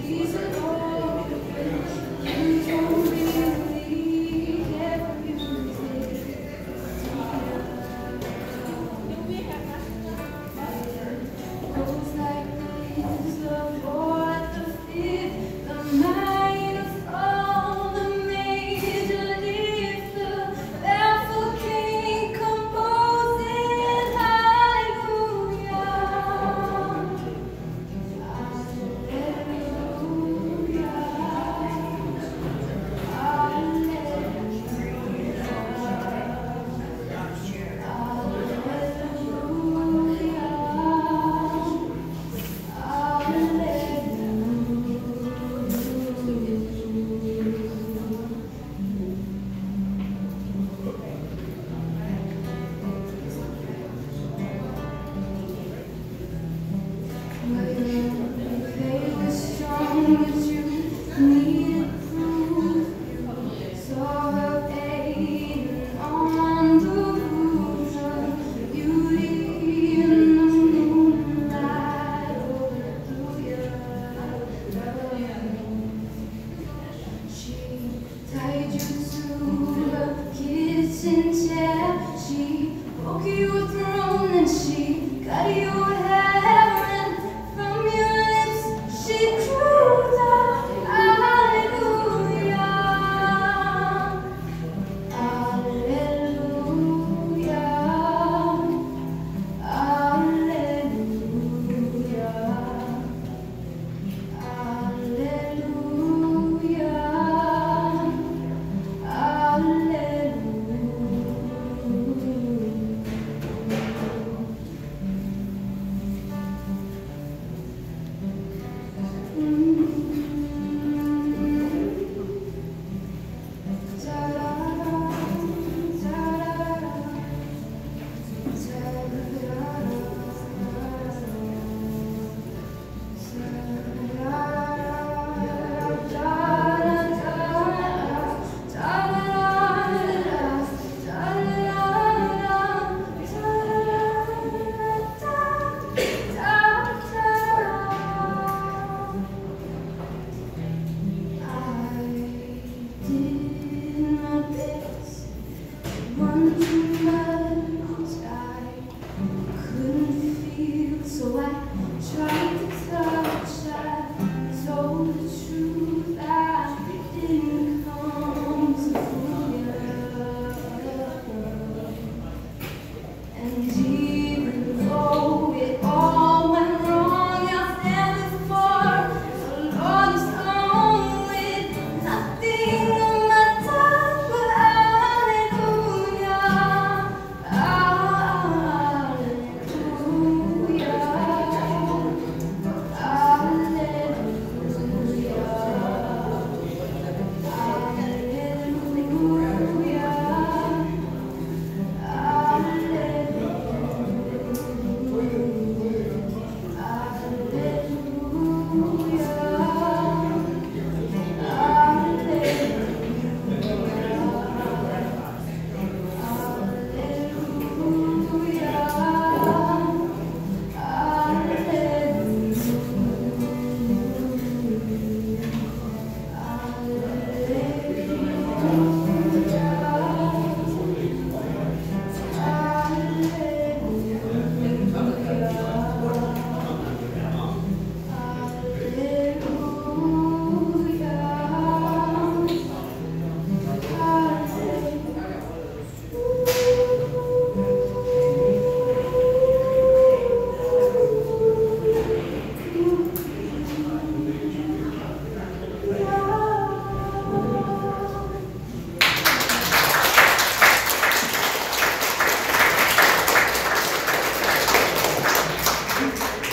Jesus.